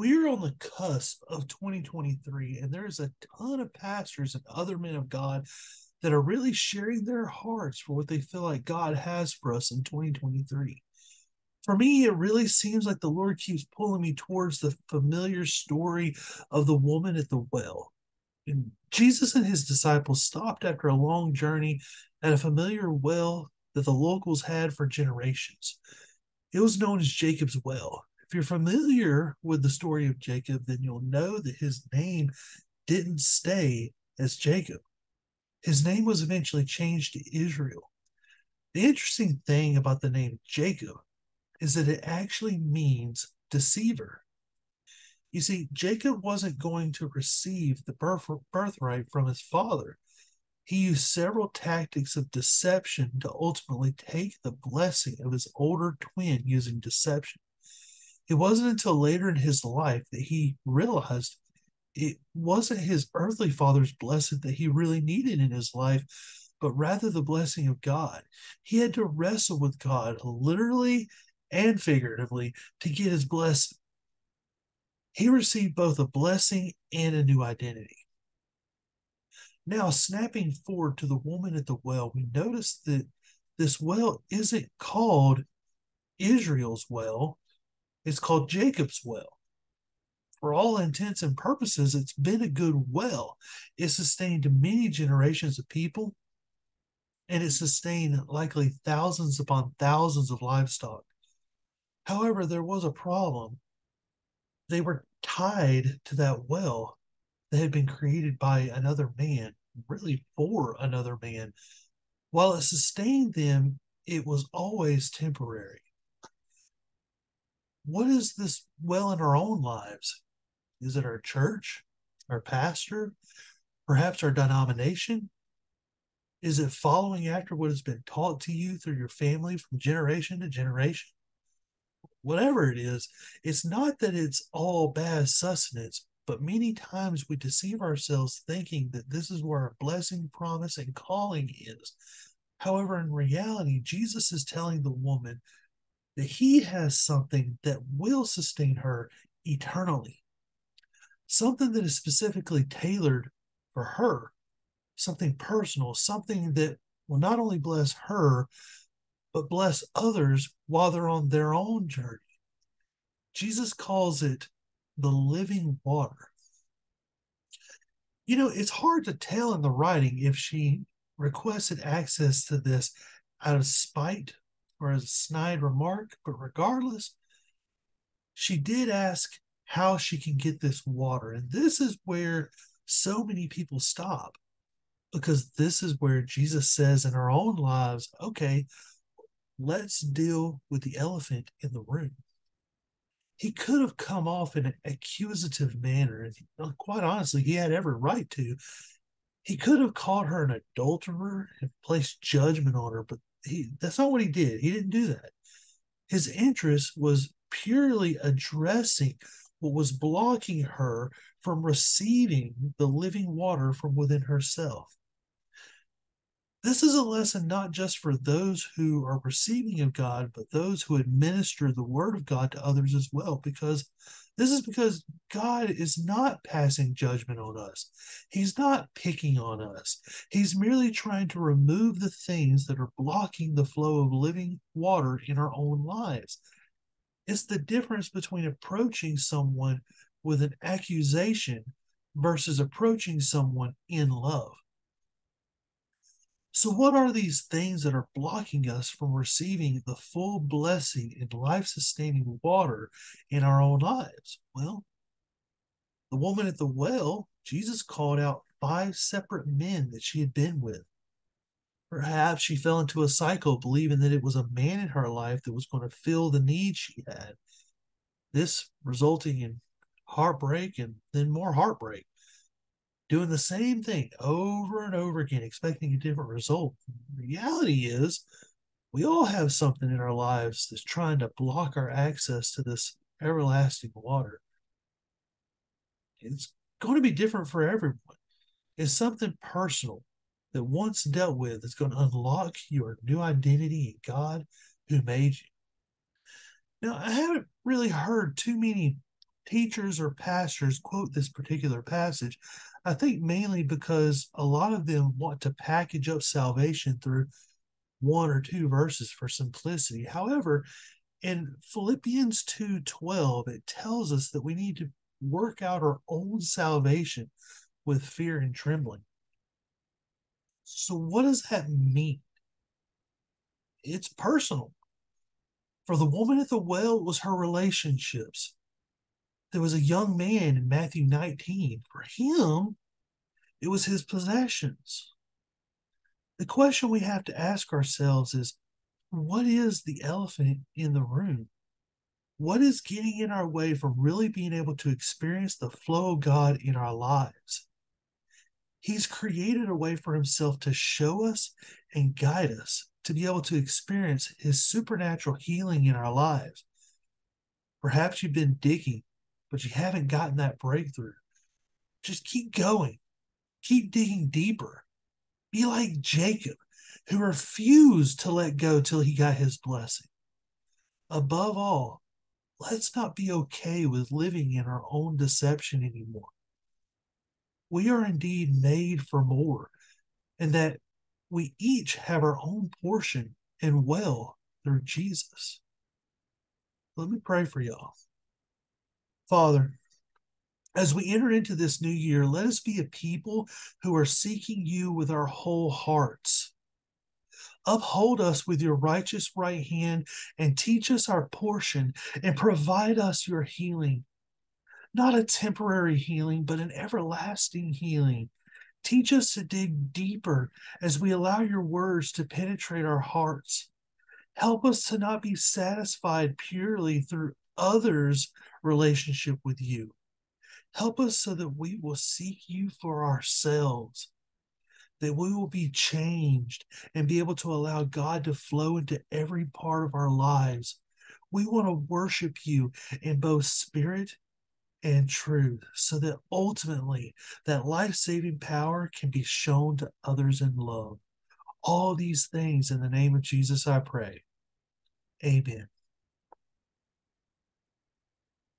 we're on the cusp of 2023, and there's a ton of pastors and other men of God that are really sharing their hearts for what they feel like God has for us in 2023. For me, it really seems like the Lord keeps pulling me towards the familiar story of the woman at the well. And Jesus and his disciples stopped after a long journey at a familiar well that the locals had for generations. It was known as Jacob's Well. If you're familiar with the story of Jacob, then you'll know that his name didn't stay as Jacob. His name was eventually changed to Israel. The interesting thing about the name Jacob is that it actually means deceiver. You see, Jacob wasn't going to receive the birth, birthright from his father. He used several tactics of deception to ultimately take the blessing of his older twin using deception. It wasn't until later in his life that he realized it wasn't his earthly father's blessing that he really needed in his life, but rather the blessing of God. He had to wrestle with God literally and figuratively to get his blessing. He received both a blessing and a new identity. Now, snapping forward to the woman at the well, we notice that this well isn't called Israel's well, it's called Jacob's well. For all intents and purposes, it's been a good well. It sustained many generations of people, and it sustained likely thousands upon thousands of livestock. However, there was a problem. They were tied to that well that had been created by another man, really for another man. While it sustained them, it was always temporary. What is this well in our own lives? Is it our church, our pastor, perhaps our denomination? Is it following after what has been taught to you through your family from generation to generation? whatever it is, it's not that it's all bad sustenance, but many times we deceive ourselves thinking that this is where our blessing, promise, and calling is. However, in reality, Jesus is telling the woman that he has something that will sustain her eternally, something that is specifically tailored for her, something personal, something that will not only bless her, but bless others while they're on their own journey. Jesus calls it the living water. You know, it's hard to tell in the writing if she requested access to this out of spite or as a snide remark, but regardless, she did ask how she can get this water. And this is where so many people stop because this is where Jesus says in our own lives, okay, let's deal with the elephant in the room. He could have come off in an accusative manner. And uh, quite honestly, he had every right to. He could have called her an adulterer and placed judgment on her, but he, that's not what he did. He didn't do that. His interest was purely addressing what was blocking her from receiving the living water from within herself. This is a lesson not just for those who are receiving of God, but those who administer the word of God to others as well, because this is because God is not passing judgment on us. He's not picking on us. He's merely trying to remove the things that are blocking the flow of living water in our own lives. It's the difference between approaching someone with an accusation versus approaching someone in love. So, what are these things that are blocking us from receiving the full blessing and life sustaining water in our own lives? Well, the woman at the well, Jesus called out five separate men that she had been with. Perhaps she fell into a cycle believing that it was a man in her life that was going to fill the need she had. This resulting in heartbreak and then more heartbreak doing the same thing over and over again, expecting a different result. The reality is, we all have something in our lives that's trying to block our access to this everlasting water. It's going to be different for everyone. It's something personal that once dealt with is going to unlock your new identity in God who made you. Now, I haven't really heard too many teachers or pastors quote this particular passage, I think mainly because a lot of them want to package up salvation through one or two verses for simplicity. However, in Philippians 2:12, it tells us that we need to work out our own salvation with fear and trembling. So what does that mean? It's personal. For the woman at the well, it was her relationships. There was a young man in Matthew 19. For him, it was his possessions. The question we have to ask ourselves is what is the elephant in the room? What is getting in our way from really being able to experience the flow of God in our lives? He's created a way for himself to show us and guide us to be able to experience his supernatural healing in our lives. Perhaps you've been digging, but you haven't gotten that breakthrough. Just keep going, keep digging deeper. Be like Jacob, who refused to let go till he got his blessing. Above all, let's not be okay with living in our own deception anymore. We are indeed made for more, and that we each have our own portion and well through Jesus. Let me pray for y'all. Father, as we enter into this new year, let us be a people who are seeking you with our whole hearts. Uphold us with your righteous right hand and teach us our portion and provide us your healing. Not a temporary healing, but an everlasting healing. Teach us to dig deeper as we allow your words to penetrate our hearts. Help us to not be satisfied purely through others' relationship with you. Help us so that we will seek you for ourselves that we will be changed and be able to allow God to flow into every part of our lives. We want to worship you in both spirit and truth so that ultimately that life-saving power can be shown to others in love. All these things in the name of Jesus I pray. Amen.